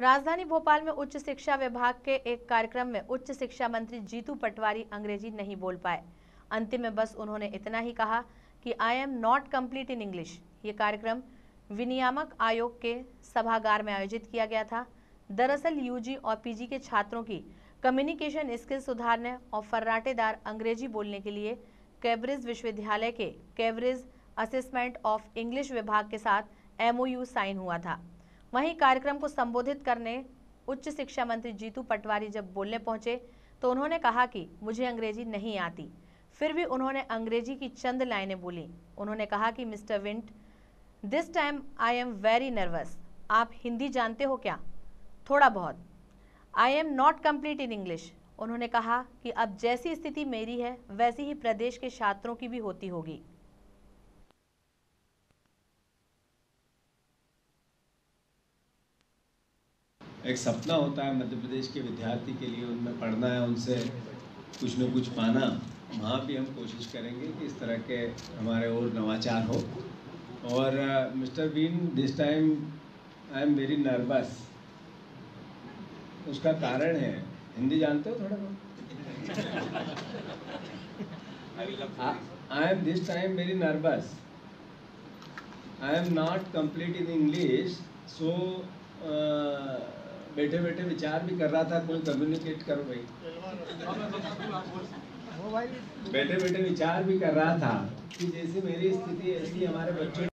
राजधानी भोपाल में उच्च शिक्षा विभाग के एक कार्यक्रम में उच्च शिक्षा मंत्री जीतू पटवारी अंग्रेज़ी नहीं बोल पाए। अंतिम में बस उन्होंने इतना ही कहा कि I am not complete in English ये कार्यक्रम विनियामक आयोग के सभागार में आयोजित किया गया था। दरअसल यूजी और पीजी के छात्रों की कम्युनिकेशन स्किल सुधारने और फर्राटेदार अंग्रेज़ी बोलने के लिए कैब्रिज विश्वविद्यालय के कैब्रिज असेसमेंट ऑफ़ इंग्लिश विभाग के साथ एमओयू साइन हुआ था। वहीं कार्यक्रम को संबोधित करने उच्च शिक्षा मंत्री जीतू पटवारी जब बोलने पहुँचे तो उन्होंने कहा कि मुझे अंग्रेज़ी नहीं आती। फिर भी उन्होंने अंग्रेज़ी की चंद लाइनें बोली। उन्होंने कहा कि, mister Vint this time I am very nervous आप हिंदी जानते हो क्या? थोड़ा बहुत। I am not complete in English उन्होंने कहा कि, अब जैसी स्थिति मेरी है, वैसी ही प्रदेश के छात्रों की भी होती होगी। एक सपना होता है मध्य प्रदेश के विद्यार्थी के लिए उनमें पढ़ना है उनसे कुछ न कुछ पाना। वहाँ भी हम कोशिश करेंगे कि इस तरह के हमारे और नवाचार हो। और mister Bean this time I am very nervous उसका कारण है। हिंदी जानते हो थोड़ा बहुत? I am this time very nervous I am not complete in English सो बैठे बैठे विचार भी कर रहा था कोई कम्युनिकेट करो भाई बैठे बैठे विचार भी कर रहा था कि जैसे मेरी स्थिति ऐसी हमारे बच्चों